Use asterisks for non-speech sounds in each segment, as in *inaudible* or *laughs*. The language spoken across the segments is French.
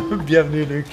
*laughs* Bienvenue Luc.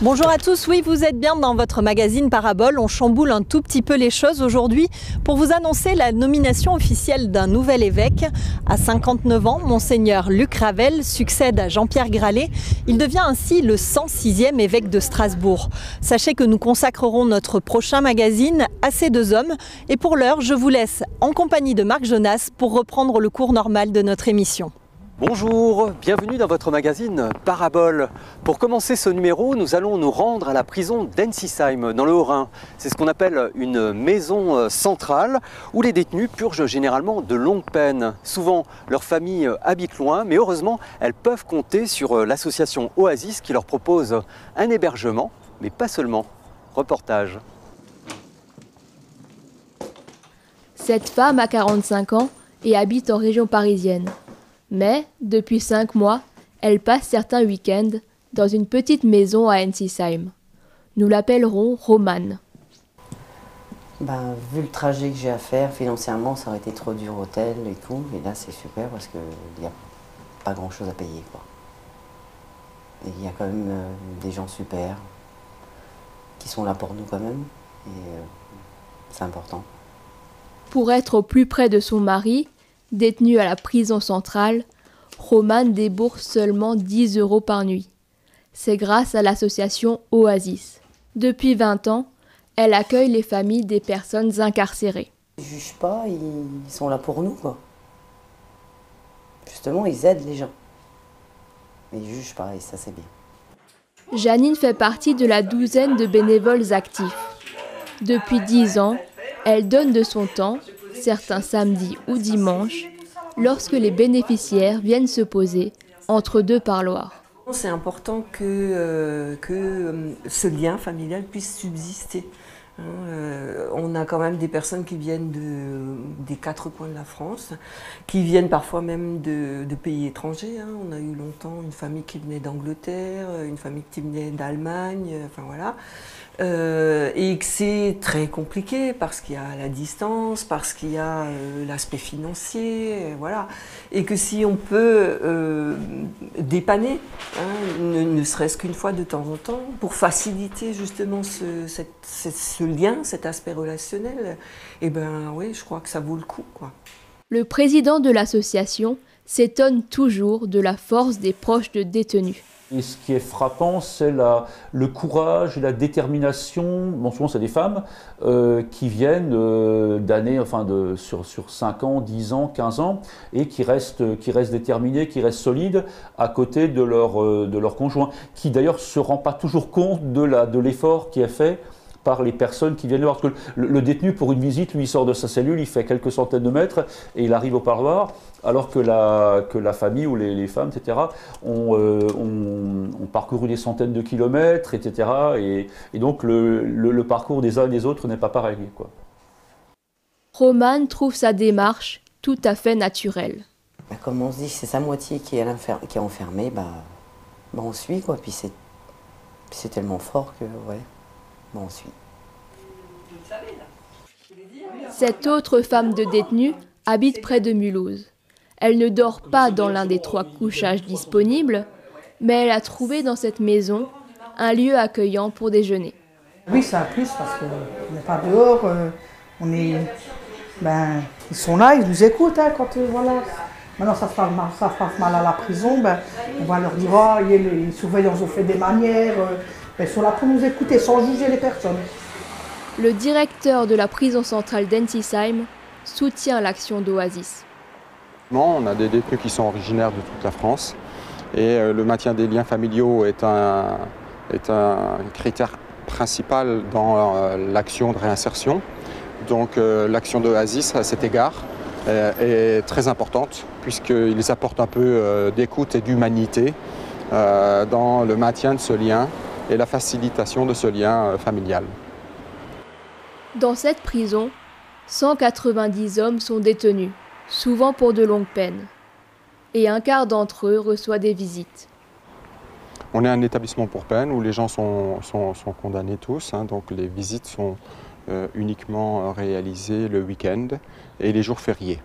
Bonjour à tous, oui vous êtes bien dans votre magazine Parabole. On chamboule un tout petit peu les choses aujourd'hui pour vous annoncer la nomination officielle d'un nouvel évêque. À 59 ans, monseigneur Luc Ravel succède à Jean-Pierre Gralet. Il devient ainsi le 106e évêque de Strasbourg. Sachez que nous consacrerons notre prochain magazine à ces deux hommes et pour l'heure, je vous laisse en compagnie de Marc Jonas pour reprendre le cours normal de notre émission. Bonjour, bienvenue dans votre magazine Parabole. Pour commencer ce numéro, nous allons nous rendre à la prison d'Ensisheim dans le Haut-Rhin. C'est ce qu'on appelle une maison euh, centrale où les détenus purgent généralement de longues peines. Souvent, leurs familles habitent loin, mais heureusement, elles peuvent compter sur euh, l'association Oasis qui leur propose un hébergement, mais pas seulement. Reportage. Cette femme a 45 ans et habite en région parisienne. Mais, depuis cinq mois, elle passe certains week-ends dans une petite maison à Ensisheim. Nous l'appellerons Romane. Ben, vu le trajet que j'ai à faire, financièrement, ça aurait été trop dur hôtel et tout. Et là, c'est super parce qu'il n'y a pas grand-chose à payer. Quoi. Et il y a quand même euh, des gens super qui sont là pour nous quand même. Et euh, c'est important. Pour être au plus près de son mari, détenue à la prison centrale, Romane débourse seulement 10 euros par nuit. C'est grâce à l'association Oasis. Depuis 20 ans, elle accueille les familles des personnes incarcérées. Ils jugent pas, ils sont là pour nous, quoi. Justement, ils aident les gens. Mais ils jugent pas, et ça c'est bien. Janine fait partie de la douzaine de bénévoles actifs. Depuis 10 ans, elle donne de son temps certains samedis ou dimanches, lorsque les bénéficiaires viennent se poser entre deux parloirs. C'est important que, euh, que euh, ce lien familial puisse subsister. Hein, euh, on a quand même des personnes qui viennent de, des quatre coins de la France, qui viennent parfois même de, pays étrangers. Hein. On a eu longtemps une famille qui venait d'Angleterre, une famille qui venait d'Allemagne, enfin voilà. Euh, et que c'est très compliqué parce qu'il y a la distance, parce qu'il y a euh, l'aspect financier, voilà. Et que si on peut euh, dépanner, hein, ne, serait-ce qu'une fois de temps en temps, pour faciliter justement ce, ce lien, cet aspect relationnel, eh ben oui, je crois que ça vaut le coup, quoi. Le président de l'association s'étonne toujours de la force des proches de détenus. Et ce qui est frappant, c'est le courage, la détermination. Bon, souvent, c'est des femmes euh, qui viennent euh, d'années, enfin, de, sur, sur 5 ans, 10 ans, 15 ans, et qui restent, qui restent déterminées, qui restent solides à côté de leur, euh, de leur conjoint, qui d'ailleurs ne se rend pas toujours compte de l'effort qui est fait par les personnes qui viennent le voir. Parce que le, détenu, pour une visite, lui, il sort de sa cellule, il fait quelques centaines de mètres et il arrive au parloir, alors que la, que la famille ou les, femmes, etc., euh, ont, parcouru des centaines de kilomètres, etc. Et, donc le, parcours des uns et des autres n'est pas pareil. Quoi. Roman trouve sa démarche tout à fait naturelle. Bah, comme on se dit, c'est sa moitié qui est, qui est enfermée, bah, bah, on suit, quoi. Puis c'est tellement fort que, ouais. Cette autre femme de détenue habite près de Mulhouse. Elle ne dort pas dans l'un des trois couchages disponibles, mais elle a trouvé dans cette maison un lieu accueillant pour déjeuner. Oui, c'est un plus parce qu'on n'est pas dehors, euh, on est, ben, ils sont là, ils nous écoutent hein, quand euh, voilà. Maintenant, ça se, passe mal, ça passe mal à la prison, ben, on va leur dire, oh, les surveillants ont fait des manières, euh, elles sont là pour nous écouter sans juger les personnes. Le directeur de la prison centrale d'Ensisheim soutient l'action d'Oasis. On a des détenus qui sont originaires de toute la France et euh, le maintien des liens familiaux est un, est un critère principal dans euh, l'action de réinsertion. Donc euh, l'action d'Oasis à cet égard est très importante puisqu'ils apportent un peu d'écoute et d'humanité dans le maintien de ce lien et la facilitation de ce lien euh, familial. Dans cette prison, 190 hommes sont détenus, souvent pour de longues peines, et un quart d'entre eux reçoit des visites. On est un établissement pour peine où les gens sont, condamnés tous, hein, donc les visites sont euh, uniquement réalisées le week-end et les jours fériés.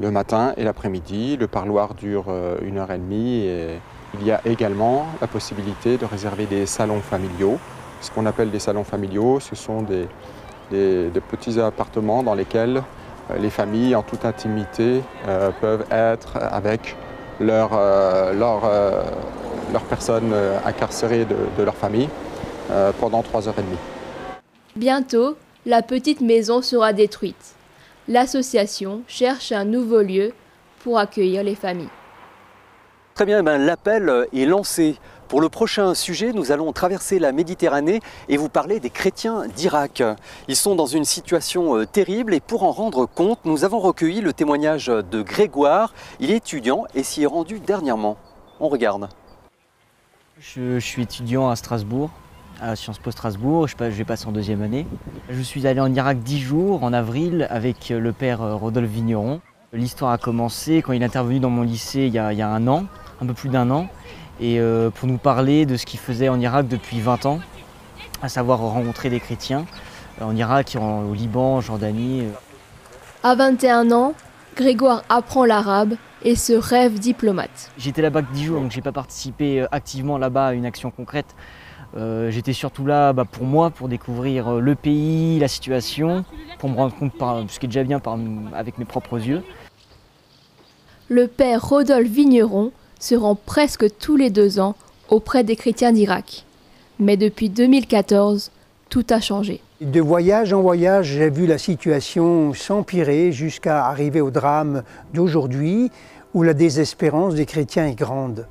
Le matin et l'après-midi, le parloir dure euh, une heure et demie et Il y a également la possibilité de réserver des salons familiaux. Ce qu'on appelle des salons familiaux, ce sont des, petits appartements dans lesquels euh, les familles, en toute intimité, euh, peuvent être avec leur, euh, leur, personne incarcérée de, de, leur famille pendant trois heures et demie. Bientôt, la petite maison sera détruite. L'association cherche un nouveau lieu pour accueillir les familles. Très bien, ben, l'appel est lancé. Pour le prochain sujet, nous allons traverser la Méditerranée et vous parler des chrétiens d'Irak. Ils sont dans une situation euh, terrible et pour en rendre compte, nous avons recueilli le témoignage de Grégoire. Il est étudiant et s'y est rendu dernièrement. On regarde. Je, suis étudiant à Strasbourg, à Sciences Po Strasbourg. Je, je vais passer en deuxième année. Je suis allé en Irak dix jours en avril avec le père euh, Rodolphe Vigneron. L'histoire a commencé quand il est intervenu dans mon lycée il y a un an un peu plus d'un an, et euh, pour nous parler de ce qu'il faisait en Irak depuis 20 ans, à savoir rencontrer des chrétiens euh, en Irak, au Liban, en Jordanie. Euh. À 21 ans, Grégoire apprend l'arabe et se rêve diplomate. J'étais là-bas que 10 jours, donc j'ai pas participé activement là-bas à une action concrète. J'étais surtout là bah, pour moi, pour découvrir le pays, la situation, pour me rendre compte par, ce qui est déjà bien par, avec mes propres yeux. Le père Rodolphe Vigneron se rend presque tous les deux ans auprès des chrétiens d'Irak. Mais depuis 2014, tout a changé. De voyage en voyage, j'ai vu la situation s'empirer jusqu'à arriver au drame d'aujourd'hui où la désespérance des chrétiens est grande.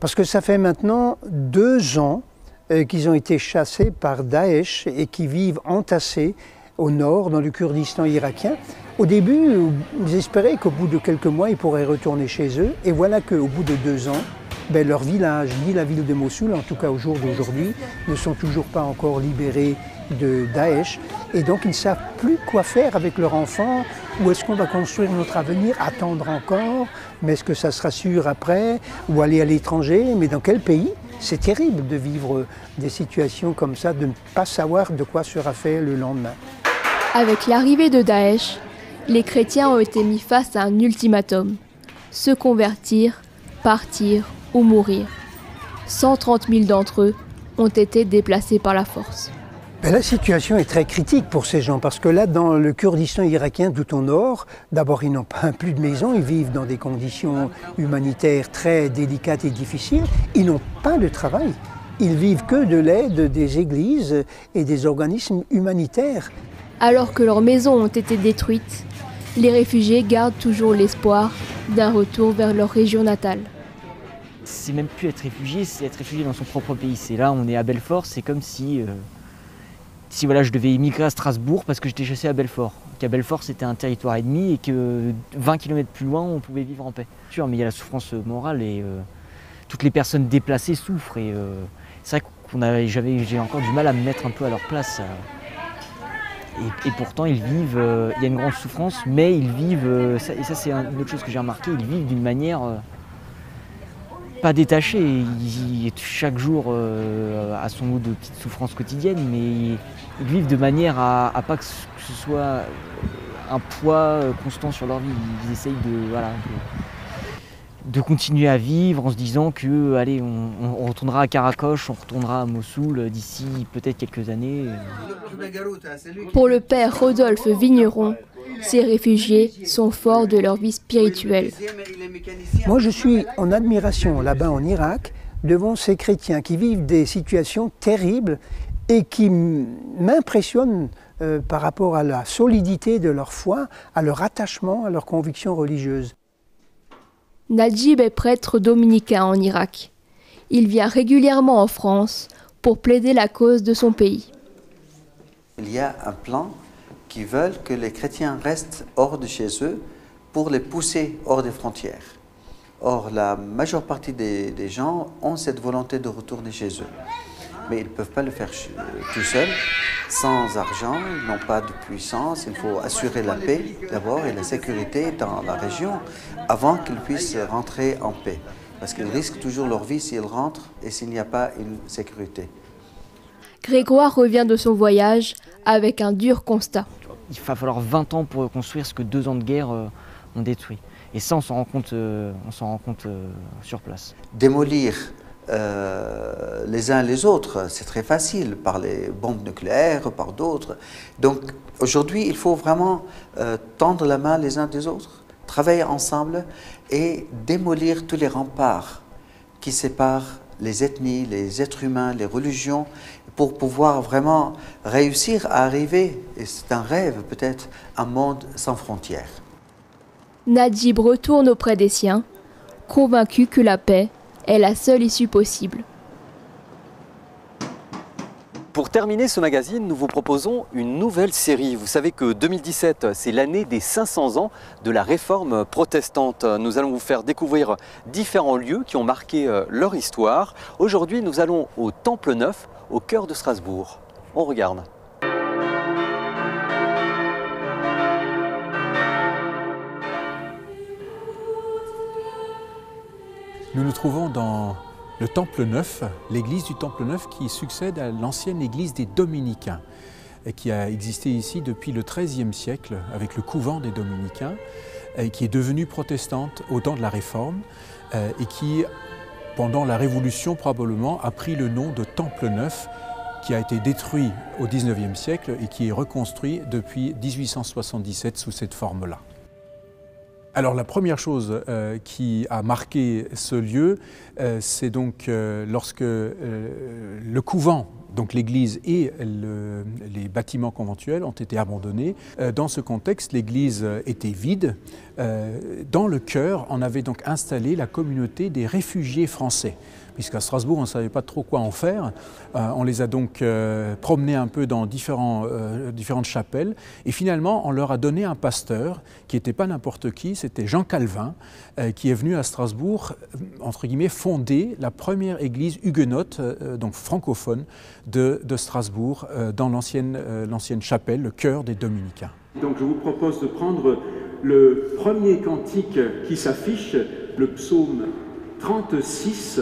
Parce que ça fait maintenant deux ans euh, qu'ils ont été chassés par Daesh et qui vivent entassés au nord, dans le Kurdistan irakien. Au début, ils espéraient qu'au bout de quelques mois, ils pourraient retourner chez eux. Et voilà qu'au bout de deux ans, ben, leur village, ni la ville de Mossoul, en tout cas au jour d'aujourd'hui, ne sont toujours pas encore libérés de Daesh. Et donc, ils ne savent plus quoi faire avec leur enfant. Où est-ce qu'on va construire notre avenir? Attendre encore? Mais est-ce que ça sera sûr après? Ou aller à l'étranger? Mais dans quel pays? C'est terrible de vivre des situations comme ça, de ne pas savoir de quoi sera fait le lendemain. Avec l'arrivée de Daesh, les chrétiens ont été mis face à un ultimatum. Se convertir, partir ou mourir. 130 000 d'entre eux ont été déplacés par la force. Ben, la situation est très critique pour ces gens parce que là, dans le Kurdistan irakien tout au nord, d'abord ils n'ont pas plus de maison, ils vivent dans des conditions humanitaires très délicates et difficiles, ils n'ont pas de travail, ils vivent que de l'aide des églises et des organismes humanitaires alors que leurs maisons ont été détruites, les réfugiés gardent toujours l'espoir d'un retour vers leur région natale. C'est même plus être réfugié, c'est être réfugié dans son propre pays. C'est là, on est à Belfort, c'est comme si, euh, si voilà, je devais immigrer à Strasbourg parce que j'étais chassé à Belfort. Qu'à Belfort, c'était un territoire ennemi et que 20 km plus loin, on pouvait vivre en paix. Sûr, mais il y a la souffrance morale et euh, toutes les personnes déplacées souffrent. Et euh, c'est vrai qu'on j'ai encore du mal à me mettre un peu à leur place. Et, pourtant, ils vivent, euh, il y a une grande souffrance, mais ils vivent, euh, et ça c'est une autre chose que j'ai remarqué, ils vivent d'une manière euh, pas détachée. chaque jour à son lot de petites souffrances quotidiennes, mais ils, vivent de manière à, à, pas que ce soit un poids constant sur leur vie. Ils essayent de, voilà, de continuer à vivre en se disant que allez, on, retournera à Karakoche, on retournera à Mossoul d'ici peut-être quelques années. Pour le père Rodolphe Vigneron, ces réfugiés sont forts de leur vie spirituelle. Moi, je suis en admiration là-bas en Irak devant ces chrétiens qui vivent des situations terribles et qui m'impressionnent euh, par rapport à la solidité de leur foi, à leur attachement, à leurs convictions religieuses. Najib est prêtre dominicain en Irak. Il vient régulièrement en France pour plaider la cause de son pays. Il y a un plan qui veut que les chrétiens restent hors de chez eux pour les pousser hors des frontières. Or, la majeure partie des, gens ont cette volonté de retourner chez eux. Mais ils ne peuvent pas le faire tout seuls, sans argent, ils n'ont pas de puissance. Il faut assurer la paix d'abord et la sécurité dans la région avant qu'ils puissent rentrer en paix. Parce qu'ils risquent toujours leur vie s'ils rentrent et s'il n'y a pas une sécurité. Grégoire revient de son voyage avec un dur constat. Il va falloir 20 ans pour reconstruire ce que deux ans de guerre euh, ont détruit. Et ça, on s'en rend compte, on s'en rend compte sur place. Démolir les uns les autres, c'est très facile par les bombes nucléaires, par d'autres. Donc aujourd'hui, il faut vraiment tendre la main les uns des autres, travailler ensemble et démolir tous les remparts qui séparent les ethnies, les êtres humains, les religions, pour pouvoir vraiment réussir à arriver, et c'est un rêve peut-être, un monde sans frontières. Najib retourne auprès des siens, convaincu que la paix est la seule issue possible. Pour terminer ce magazine, nous vous proposons une nouvelle série. Vous savez que 2017, c'est l'année des 500 ans de la réforme protestante. Nous allons vous faire découvrir différents lieux qui ont marqué euh, leur histoire. Aujourd'hui, nous allons au Temple Neuf, au cœur de Strasbourg. On regarde. Nous nous trouvons dans le Temple Neuf, l'église du Temple Neuf qui succède à l'ancienne église des Dominicains qui a existé ici depuis le XIIIe siècle avec le couvent des Dominicains et qui est devenue protestante au temps de la Réforme euh, et qui, pendant la Révolution probablement, a pris le nom de Temple Neuf qui a été détruit au XIXe siècle et qui est reconstruit depuis 1877 sous cette forme-là. Alors la première chose euh, qui a marqué ce lieu, euh, c'est donc euh, lorsque le couvent, donc l'église et les bâtiments conventuels ont été abandonnés. dans ce contexte, l'église était vide. dans le cœur, on avait donc installé la communauté des réfugiés français puisqu'à Strasbourg, on ne savait pas trop quoi en faire. Euh, on les a donc euh, promenés un peu dans euh, différentes chapelles. Et finalement, on leur a donné un pasteur qui n'était pas n'importe qui, c'était Jean Calvin, qui est venu à Strasbourg, entre guillemets, fonder la première église huguenote, donc francophone, de, de Strasbourg, dans l'ancienne chapelle, le cœur des dominicains. Donc je vous propose de prendre le premier cantique qui s'affiche, le psaume 36.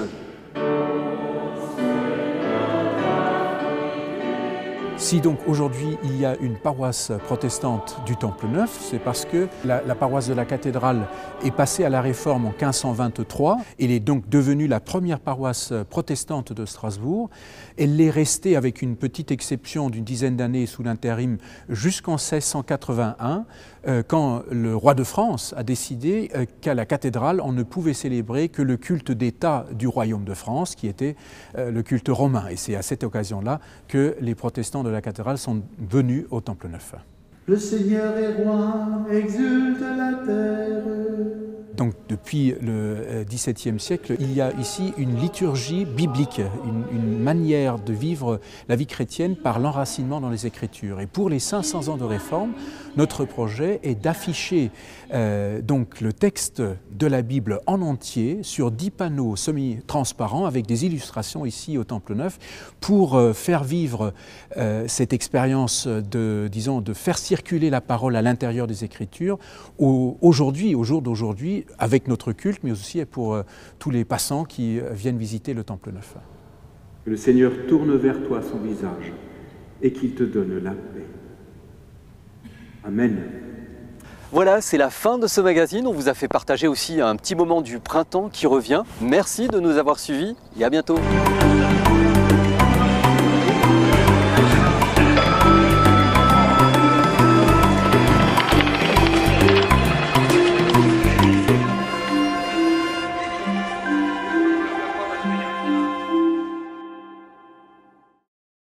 Si donc aujourd'hui il y a une paroisse protestante du Temple Neuf, c'est parce que la, paroisse de la cathédrale est passée à la réforme en 1523. Elle est donc devenue la première paroisse protestante de Strasbourg. Elle l'est restée avec une petite exception d'une dizaine d'années sous l'intérim jusqu'en 1681, euh, quand le roi de France a décidé euh, qu'à la cathédrale on ne pouvait célébrer que le culte d'État du royaume de France, qui était euh, le culte romain. Et c'est à cette occasion-là que les protestants de la cathédrale sont venus au Temple Neuf. Le Seigneur est roi, exulte la terre. Donc depuis le XVIIe siècle, il y a ici une liturgie biblique, une, manière de vivre la vie chrétienne par l'enracinement dans les Écritures. Et pour les 500 ans de réforme, notre projet est d'afficher euh, donc le texte de la Bible en entier sur dix panneaux semi-transparents avec des illustrations ici au Temple Neuf pour euh, faire vivre euh, cette expérience de, disons, de faire circuler la parole à l'intérieur des Écritures aujourd'hui, au jour d'aujourd'hui, avec notre culte, mais aussi pour tous les passants qui viennent visiter le Temple Neuf. Que le Seigneur tourne vers toi son visage et qu'il te donne la paix. Amen. Voilà, c'est la fin de ce magazine. On vous a fait partager aussi un petit moment du printemps qui revient. Merci de nous avoir suivis et à bientôt.